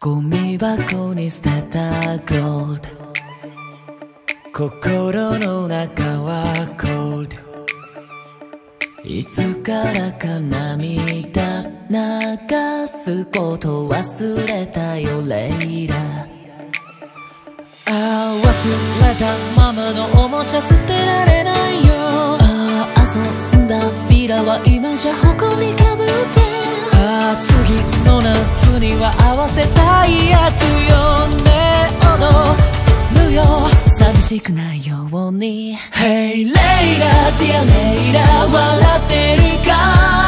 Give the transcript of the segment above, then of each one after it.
ゴミ箱に捨てたゴールド。心の中はコールド。いつからか涙流すこと忘れたよレイラああ忘れたままのおもちゃ捨てられないよ。ああ遊んだビラは今じゃ誇りかぶってああ次の夏は合わせたいやつよね。踊るよ。寂しくないように。Hey レイラ Dear レイラ笑ってるか？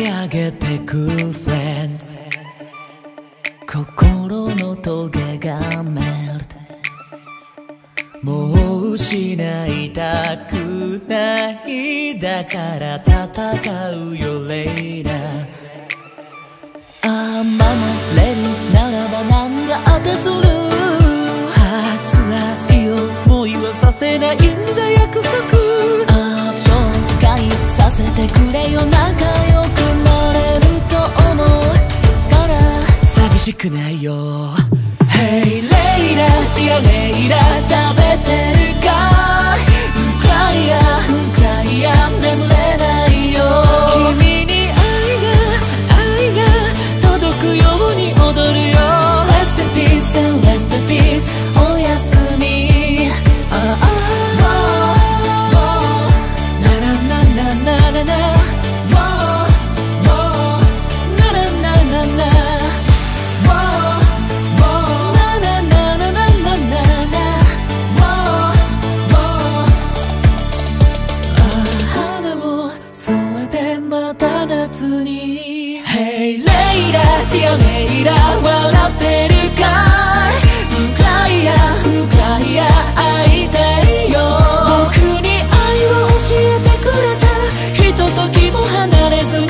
き上げてく friends 心のトゲがメルト。もう失いたくない。だから戦うよレイラああ守れるならば何だってする。ああ辛い思いはさせないんだ約くないよ。Hey レイラティアレイラ食べてる。に。Hey レイラ Dear レイラ笑ってるかいうんくらいやうんくらいや会いたいよ僕に愛を教えてくれた。ひとときも離れずに。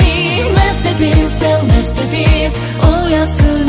Rest in peace rest in peace. おやすみ。